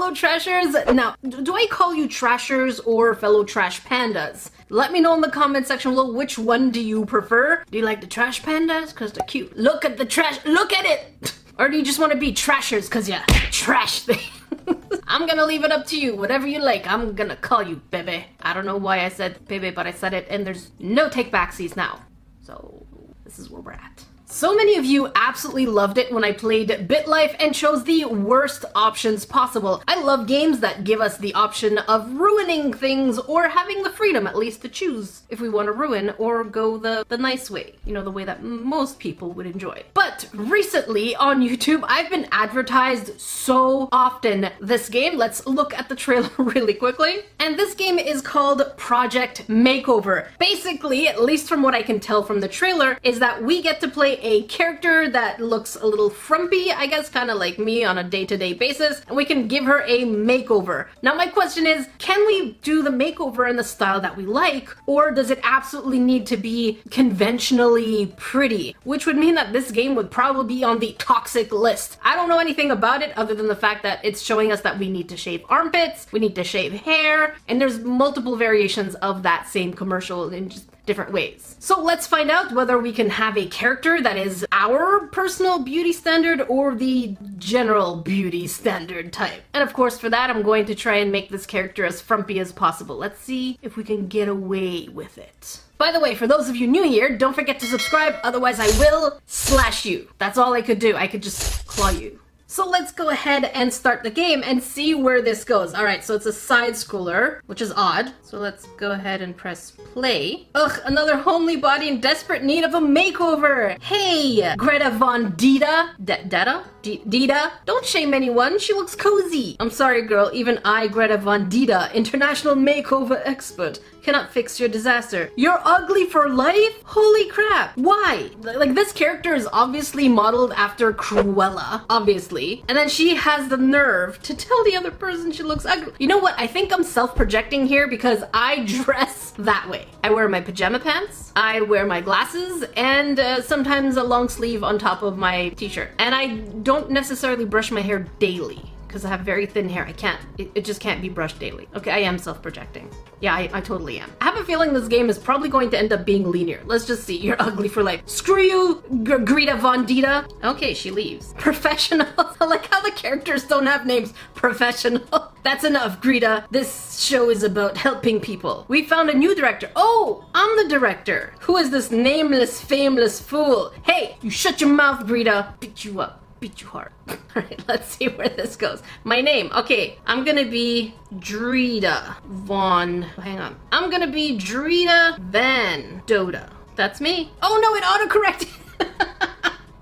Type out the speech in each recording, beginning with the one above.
fellow trashers. Now, do I call you trashers or fellow trash pandas? Let me know in the comment section below which one do you prefer. Do you like the trash pandas? Because they're cute. Look at the trash, look at it! Or do you just want to be trashers because you trash things? I'm gonna leave it up to you. Whatever you like, I'm gonna call you Bebe. I don't know why I said Bebe, but I said it, and there's no take backsies now. So, this is where we're at. So many of you absolutely loved it when I played BitLife and chose the worst options possible. I love games that give us the option of ruining things or having the freedom at least to choose if we want to ruin or go the, the nice way, you know, the way that most people would enjoy. But recently on YouTube, I've been advertised so often this game. Let's look at the trailer really quickly. And this game is called Project Makeover. Basically, at least from what I can tell from the trailer, is that we get to play a character that looks a little frumpy, I guess, kind of like me on a day-to-day -day basis, and we can give her a makeover. Now my question is, can we do the makeover in the style that we like, or does it absolutely need to be conventionally pretty? Which would mean that this game would probably be on the toxic list. I don't know anything about it other than the fact that it's showing us that we need to shave armpits, we need to shave hair, and there's multiple variations of that same commercial just different ways. So let's find out whether we can have a character that is our personal beauty standard or the general beauty standard type. And of course for that I'm going to try and make this character as frumpy as possible. Let's see if we can get away with it. By the way, for those of you new here, don't forget to subscribe, otherwise I will slash you. That's all I could do. I could just claw you. So let's go ahead and start the game and see where this goes. All right, so it's a side scroller, which is odd. So let's go ahead and press play. Ugh, another homely body in desperate need of a makeover. Hey, Greta Von Dita. D Data? D Dita? Don't shame anyone, she looks cozy. I'm sorry girl, even I, Greta Von Dita, international makeover expert, cannot fix your disaster. You're ugly for life? Holy crap. Why? Like this character is obviously modeled after Cruella, obviously. And then she has the nerve to tell the other person she looks ugly. You know what? I think I'm self-projecting here because I dress that way. I wear my pajama pants, I wear my glasses, and uh, sometimes a long sleeve on top of my t-shirt. And I don't necessarily brush my hair daily because I have very thin hair. I can't, it, it, just can't be brushed daily. Okay, I am self-projecting. Yeah, I, I, totally am. I have a feeling this game is probably going to end up being linear. Let's just see. You're ugly for life. Screw you, G Greta Von Dita. Okay, she leaves. Professional. I like how the characters don't have names. Professional. That's enough, Greta. This show is about helping people. We found a new director. Oh, I'm the director. Who is this nameless, fameless fool? Hey, you shut your mouth, Greta. Beat you up beat you hard. Alright, let's see where this goes. My name. Okay, I'm gonna be Drita Von... Hang on. I'm gonna be Drita Van Doda. That's me. Oh no, it autocorrected!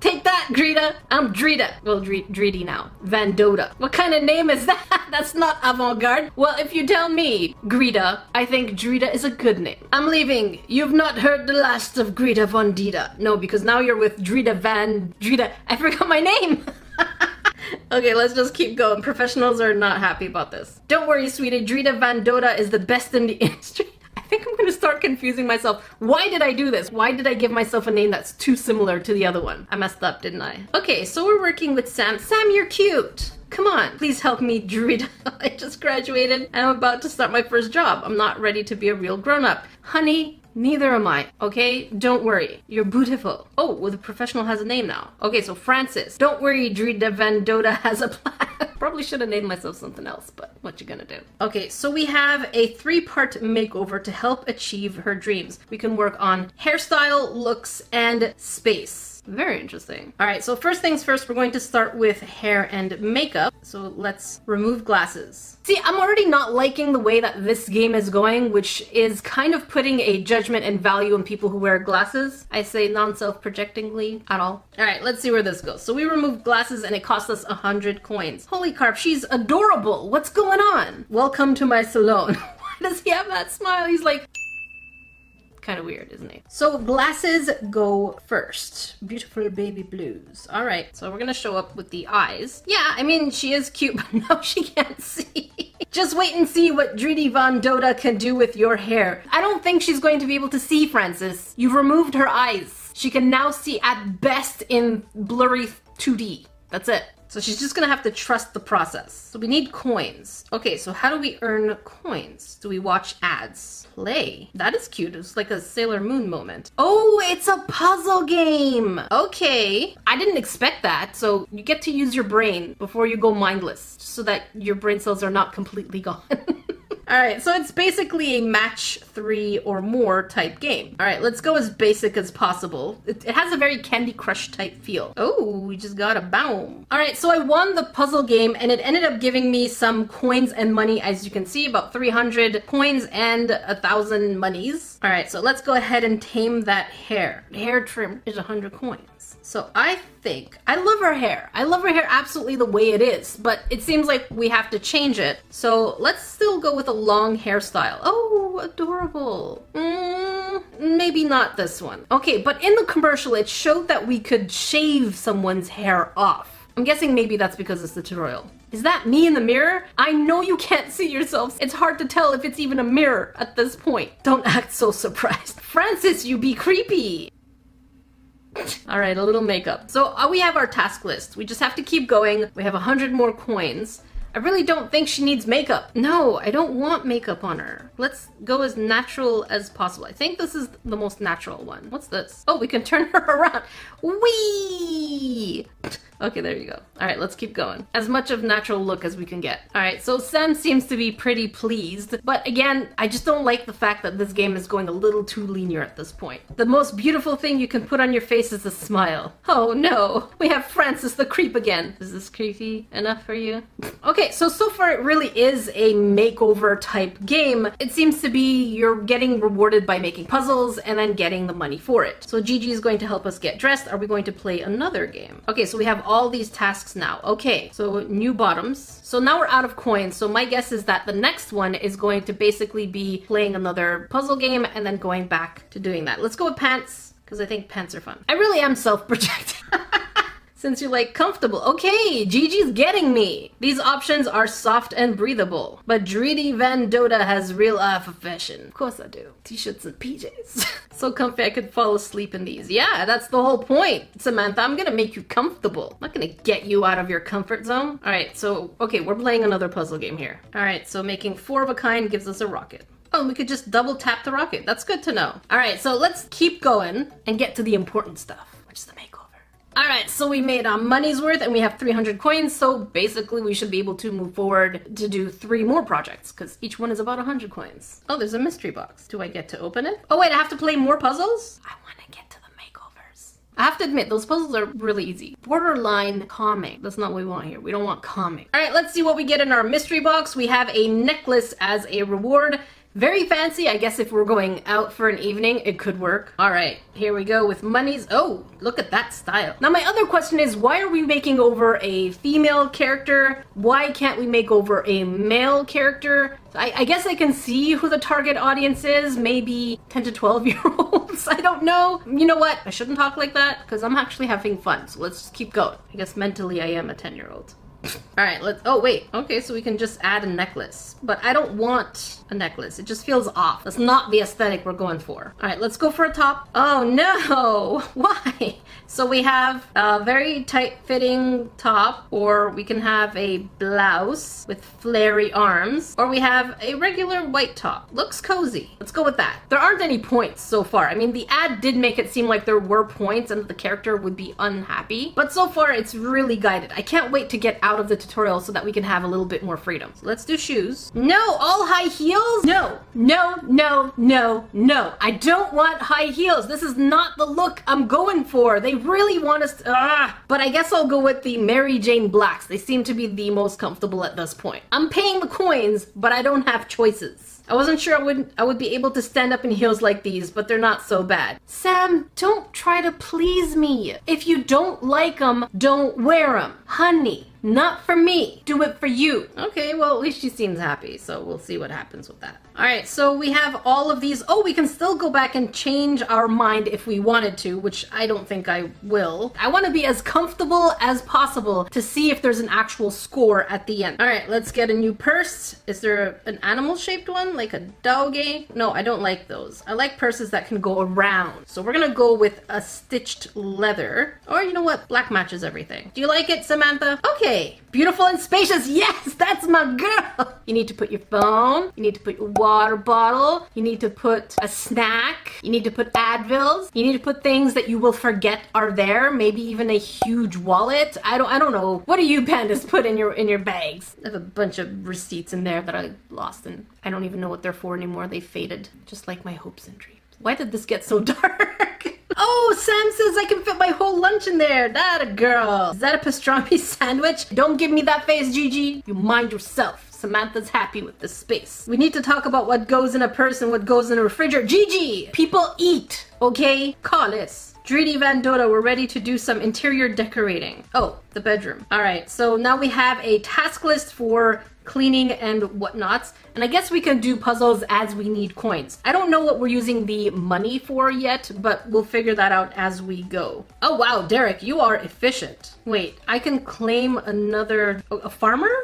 Take that, Drita. I'm Drita. Well, Drita now. Vandoda. What kind of name is that? That's not avant-garde. Well, if you tell me, Greta, I think Drita is a good name. I'm leaving. You've not heard the last of Greta Von Dita. No, because now you're with Drita Van... Drita... I forgot my name. Okay, let's just keep going. Professionals are not happy about this. Don't worry, sweetie. Drita Van Doda is the best in the industry think I'm gonna start confusing myself. Why did I do this? Why did I give myself a name that's too similar to the other one? I messed up, didn't I? Okay, so we're working with Sam. Sam, you're cute. Come on, please help me, Druid. I just graduated and I'm about to start my first job. I'm not ready to be a real grown-up. Honey, Neither am I, okay? Don't worry. You're beautiful. Oh, well, the professional has a name now. Okay, so Francis. Don't worry, Drita Van Doda has a plan. Probably should have named myself something else, but what you gonna do? Okay, so we have a three-part makeover to help achieve her dreams. We can work on hairstyle, looks, and space. Very interesting. All right, so first things first, we're going to start with hair and makeup. So let's remove glasses. See, I'm already not liking the way that this game is going, which is kind of putting a judgment and value on people who wear glasses. I say non-self-projectingly at all. All right, let's see where this goes. So we removed glasses and it cost us a hundred coins. Holy carp, she's adorable. What's going on? Welcome to my salon. Why does he have that smile? He's like, kind of weird, isn't it? So glasses go first. Beautiful baby blues. All right, so we're gonna show up with the eyes. Yeah, I mean, she is cute, but now she can't see. Just wait and see what Driti Von Doda can do with your hair. I don't think she's going to be able to see, Francis. You've removed her eyes. She can now see at best in blurry 2D. That's it. So she's just gonna have to trust the process. So we need coins. Okay, so how do we earn coins? Do we watch ads? Play. That is cute. It's like a Sailor Moon moment. Oh, it's a puzzle game. Okay. I didn't expect that. So you get to use your brain before you go mindless so that your brain cells are not completely gone. All right, so it's basically a match three or more type game. All right, let's go as basic as possible. It, it, has a very Candy Crush type feel. Oh, we just got a boom. All right, so I won the puzzle game and it ended up giving me some coins and money, as you can see, about 300 coins and a thousand monies. All right, so let's go ahead and tame that hair. Hair trim is 100 coins. So I think, I love her hair. I love her hair absolutely the way it is, but it seems like we have to change it. So let's still go with a long hairstyle. Oh, adorable. Mm, maybe not this one. Okay, but in the commercial, it showed that we could shave someone's hair off. I'm guessing maybe that's because it's the tutorial. Is that me in the mirror? I know you can't see yourselves. It's hard to tell if it's even a mirror at this point. Don't act so surprised. Francis, you be creepy. All right, a little makeup. So uh, we have our task list. We just have to keep going. We have a hundred more coins. I really don't think she needs makeup. No, I don't want makeup on her. Let's go as natural as possible. I think this is the most natural one. What's this? Oh, we can turn her around. Whee! Okay, there you go. All right, let's keep going. As much of natural look as we can get. All right, so Sam seems to be pretty pleased, but again, I just don't like the fact that this game is going a little too linear at this point. The most beautiful thing you can put on your face is a smile. Oh no, we have Francis the creep again. Is this creepy enough for you? okay, so so far it really is a makeover type game. It seems to be you're getting rewarded by making puzzles and then getting the money for it. So Gigi is going to help us get dressed. Are we going to play another game? Okay, so we have all these tasks now. Okay, so new bottoms. So now we're out of coins. So my guess is that the next one is going to basically be playing another puzzle game and then going back to doing that. Let's go with pants because I think pants are fun. I really am self-projecting. Since you're like comfortable. Okay, Gigi's getting me. These options are soft and breathable. But Dreedy Van Doda has real eye for fashion. Of course I do. T-shirts and PJs. so comfy I could fall asleep in these. Yeah, that's the whole point. Samantha, I'm gonna make you comfortable. I'm not gonna get you out of your comfort zone. All right, so, okay, we're playing another puzzle game here. All right, so making four of a kind gives us a rocket. Oh, we could just double tap the rocket. That's good to know. All right, so let's keep going and get to the important stuff, which is the makeover. Alright, so we made our money's worth and we have 300 coins, so basically we should be able to move forward to do three more projects, because each one is about 100 coins. Oh, there's a mystery box. Do I get to open it? Oh wait, I have to play more puzzles? I want to get to the makeovers. I have to admit, those puzzles are really easy. Borderline calming. That's not what we want here. We don't want calming. Alright, let's see what we get in our mystery box. We have a necklace as a reward. Very fancy. I guess if we're going out for an evening, it could work. All right, here we go with monies. Oh, look at that style. Now, my other question is, why are we making over a female character? Why can't we make over a male character? I, I guess I can see who the target audience is. Maybe 10 to 12 year olds. I don't know. You know what? I shouldn't talk like that because I'm actually having fun. So let's keep going. I guess mentally I am a 10 year old. All right, let's, oh wait, okay, so we can just add a necklace. But I don't want a necklace, it just feels off. That's not the aesthetic we're going for. All right, let's go for a top. Oh no, why? So we have a very tight fitting top, or we can have a blouse with flary arms, or we have a regular white top. Looks cozy. Let's go with that. There aren't any points so far. I mean, the ad did make it seem like there were points and the character would be unhappy, but so far it's really guided. I can't wait to get out of the tutorial so that we can have a little bit more freedom. So let's do shoes. No, all high heels? No, no, no, no, no. I don't want high heels. This is not the look I'm going for. They really want us to, ah. But I guess I'll go with the Mary Jane Blacks. They seem to be the most comfortable at this point. I'm paying the coins, but I don't have choices. I wasn't sure I would I would be able to stand up in heels like these, but they're not so bad. Sam, don't try to please me. If you don't like them, don't wear them. Honey, not for me. Do it for you. Okay, well, at least she seems happy, so we'll see what happens with that. All right, so we have all of these. Oh, we can still go back and change our mind if we wanted to, which I don't think I will. I want to be as comfortable as possible to see if there's an actual score at the end. All right, let's get a new purse. Is there an animal shaped one, like a doggy? No, I don't like those. I like purses that can go around. So we're gonna go with a stitched leather. Or you know what? Black matches everything. Do you like it, Samantha? Okay, beautiful and spacious. Yes, that's my girl. You need to put your phone. You need to put your water bottle. You need to put a snack. You need to put Advils. You need to put things that you will forget are there. Maybe even a huge wallet. I don't I don't know. What do you pandas put in your in your bags? I have a bunch of receipts in there that I lost and I don't even know what they're for anymore. They faded. Just like my hopes and dreams. Why did this get so dark? Oh, Sam says I can fit my whole lunch in there. That a girl. Is that a pastrami sandwich? Don't give me that face, Gigi. You mind yourself. Samantha's happy with the space. We need to talk about what goes in a purse and what goes in a refrigerator. Gigi! People eat, okay? Call this. Dridi Van we're ready to do some interior decorating. Oh, the bedroom. All right, so now we have a task list for cleaning and whatnots. And I guess we can do puzzles as we need coins. I don't know what we're using the money for yet, but we'll figure that out as we go. Oh wow, Derek, you are efficient. Wait, I can claim another... a farmer?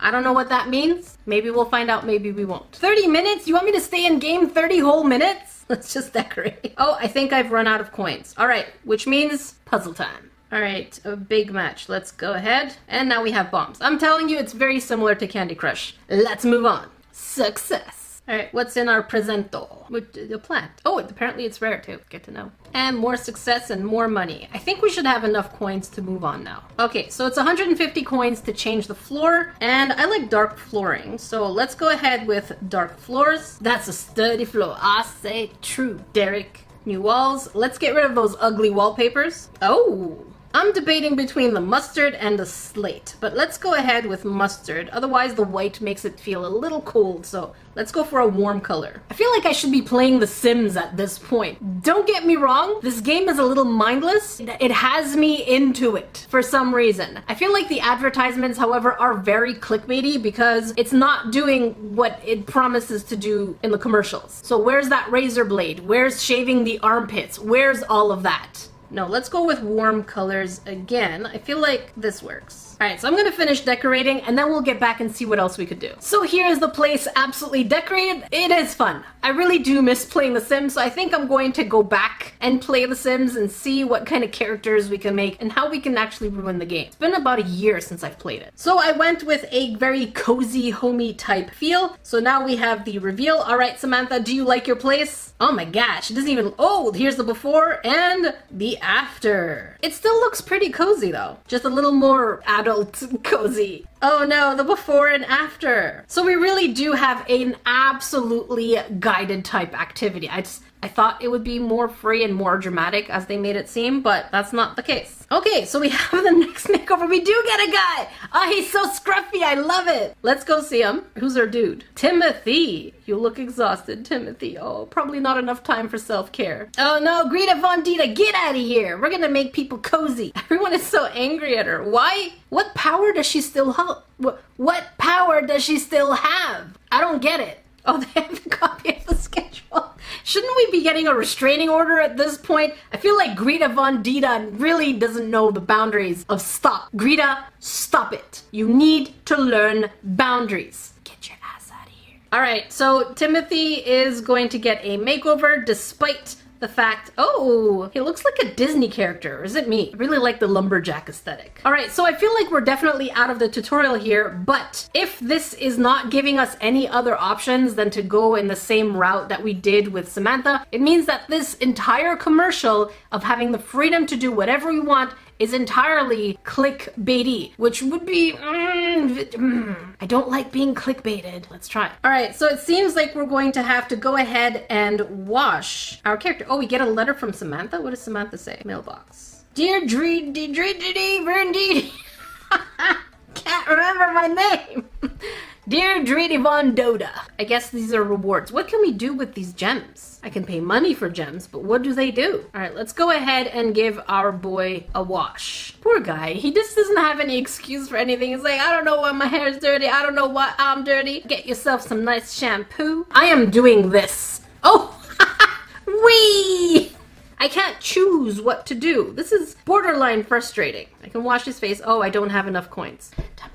I don't know what that means. Maybe we'll find out, maybe we won't. 30 minutes? You want me to stay in game 30 whole minutes? Let's just decorate. Oh, I think I've run out of coins. All right, which means puzzle time. All right, a big match. Let's go ahead. And now we have bombs. I'm telling you, it's very similar to Candy Crush. Let's move on. Success. All right, what's in our presento? The plant. Oh, apparently it's rare too. Good to know. And more success and more money. I think we should have enough coins to move on now. Okay, so it's 150 coins to change the floor, and I like dark flooring, so let's go ahead with dark floors. That's a sturdy floor. I say true, Derek. New walls. Let's get rid of those ugly wallpapers. Oh, I'm debating between the mustard and the slate, but let's go ahead with mustard. Otherwise, the white makes it feel a little cold, so let's go for a warm color. I feel like I should be playing The Sims at this point. Don't get me wrong, this game is a little mindless. It has me into it for some reason. I feel like the advertisements, however, are very clickbaity because it's not doing what it promises to do in the commercials. So where's that razor blade? Where's shaving the armpits? Where's all of that? No, let's go with warm colors again. I feel like this works. Alright, so I'm gonna finish decorating and then we'll get back and see what else we could do. So here's the place absolutely decorated. It is fun. I really do miss playing The Sims, so I think I'm going to go back and play The Sims and see what kind of characters we can make and how we can actually ruin the game. It's been about a year since I've played it. So I went with a very cozy, homey type feel. So now we have the reveal. Alright, Samantha, do you like your place? Oh my gosh, it doesn't even- oh, here's the before and the after. It still looks pretty cozy though. Just a little more adult cozy. Oh no, the before and after. So we really do have an absolutely guided type activity. I just I thought it would be more free and more dramatic as they made it seem, but that's not the case. Okay, so we have the next makeover. We do get a guy. Oh, he's so scruffy. I love it. Let's go see him. Who's our dude? Timothy. You look exhausted, Timothy. Oh, probably not enough time for self-care. Oh no, Greta Von Dita, get out of here. We're gonna make people cozy. Everyone is so angry at her. Why? What power does she still have? What, what power does she still have? I don't get it. Oh, they have a copy of the schedule. Shouldn't we be getting a restraining order at this point? I feel like Greta Von Dita really doesn't know the boundaries of stop. Greta, stop it. You need to learn boundaries. Get your ass out of here. All right, so Timothy is going to get a makeover despite the fact, oh, he looks like a Disney character, is it me? I really like the lumberjack aesthetic. All right, so I feel like we're definitely out of the tutorial here, but if this is not giving us any other options than to go in the same route that we did with Samantha, it means that this entire commercial of having the freedom to do whatever we want is entirely clickbaity, which would be. Mm, mm, I don't like being clickbaited. Let's try. All right, so it seems like we're going to have to go ahead and wash our character. Oh, we get a letter from Samantha. What does Samantha say? Mailbox. Dear Dreddy Verndidi. Can't remember my name. Dear Dreedy Von Doda, I guess these are rewards. What can we do with these gems? I can pay money for gems, but what do they do? All right, let's go ahead and give our boy a wash. Poor guy, he just doesn't have any excuse for anything. He's like, I don't know why my hair is dirty. I don't know why I'm dirty. Get yourself some nice shampoo. I am doing this. Oh, wee! I can't choose what to do. This is borderline frustrating. I can wash his face. Oh, I don't have enough coins. Time.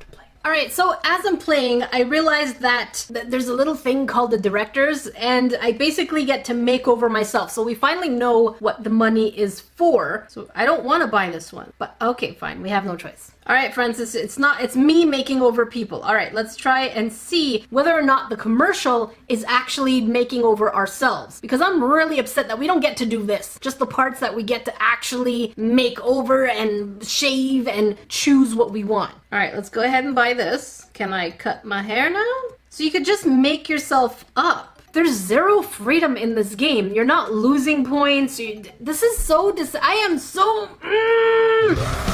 All right, so as I'm playing, I realized that, that there's a little thing called the directors, and I basically get to make over myself. So we finally know what the money is for. So I don't want to buy this one, but okay, fine. We have no choice. All right, friends, it's, it's not, it's me making over people. All right, let's try and see whether or not the commercial is actually making over ourselves. Because I'm really upset that we don't get to do this. Just the parts that we get to actually make over and shave and choose what we want. All right, let's go ahead and buy this. Can I cut my hair now? So you could just make yourself up. There's zero freedom in this game. You're not losing points. You, this is so dis- I am so. Mm.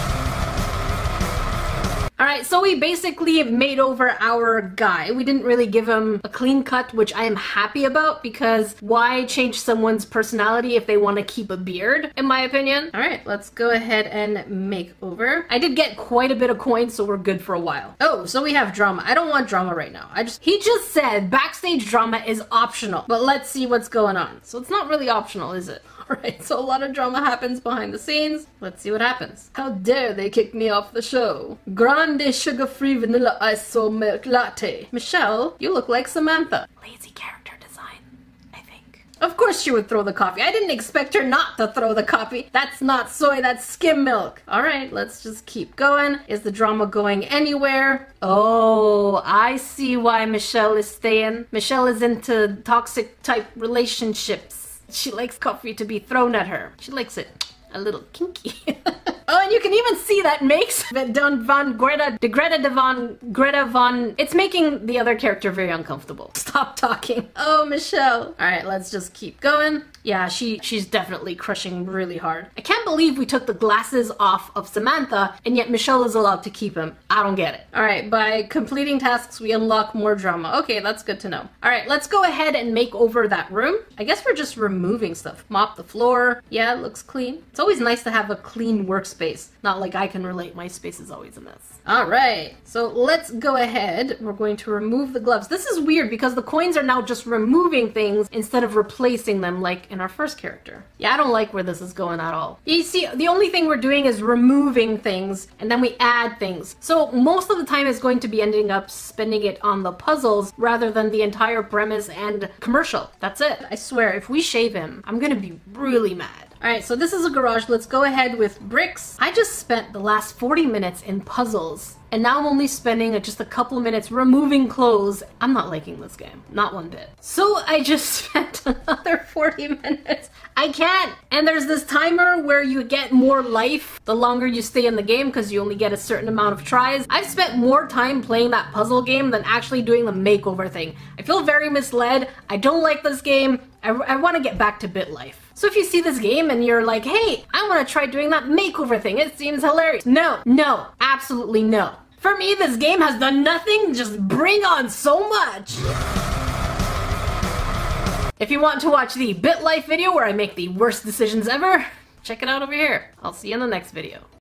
Alright, so we basically made over our guy. We didn't really give him a clean cut, which I am happy about because why change someone's personality if they want to keep a beard, in my opinion? Alright, let's go ahead and make over. I did get quite a bit of coins, so we're good for a while. Oh, so we have drama. I don't want drama right now. I just, he just said backstage drama is optional, but let's see what's going on. So it's not really optional, is it? Alright, so a lot of drama happens behind the scenes. Let's see what happens. How dare they kick me off the show? Grande sugar-free vanilla ice soy milk latte. Michelle, you look like Samantha. Lazy character design, I think. Of course she would throw the coffee. I didn't expect her not to throw the coffee. That's not soy, that's skim milk. Alright, let's just keep going. Is the drama going anywhere? Oh, I see why Michelle is staying. Michelle is into toxic type relationships. She likes coffee to be thrown at her. She likes it a little kinky. oh, and you can even see that makes that Don Von Greta, de Greta de Von, Greta Von, it's making the other character very uncomfortable. Stop talking. Oh, Michelle. All right, let's just keep going. Yeah, she she's definitely crushing really hard. I can't believe we took the glasses off of Samantha and yet Michelle is allowed to keep them. I don't get it. All right, by completing tasks, we unlock more drama. Okay, that's good to know. All right, let's go ahead and make over that room. I guess we're just removing stuff. Mop the floor. Yeah, it looks clean. It's always nice to have a clean workspace. Not like I can relate, my space is always a mess. All right, so let's go ahead. We're going to remove the gloves. This is weird because the coins are now just removing things instead of replacing them like in our first character. Yeah, I don't like where this is going at all. You see, the only thing we're doing is removing things and then we add things. So most of the time is going to be ending up spending it on the puzzles rather than the entire premise and commercial. That's it. I swear, if we shave him, I'm gonna be really mad. Alright, so this is a garage. Let's go ahead with bricks. I just spent the last 40 minutes in puzzles and now I'm only spending just a couple minutes removing clothes. I'm not liking this game, not one bit. So I just spent another 40 minutes. I can't! And there's this timer where you get more life the longer you stay in the game because you only get a certain amount of tries. I've spent more time playing that puzzle game than actually doing the makeover thing. I feel very misled. I don't like this game. I, I want to get back to BitLife. So if you see this game and you're like, hey, I want to try doing that makeover thing, it seems hilarious. No, no, absolutely no. For me, this game has done nothing, just bring on so much. If you want to watch the BitLife video where I make the worst decisions ever, check it out over here. I'll see you in the next video.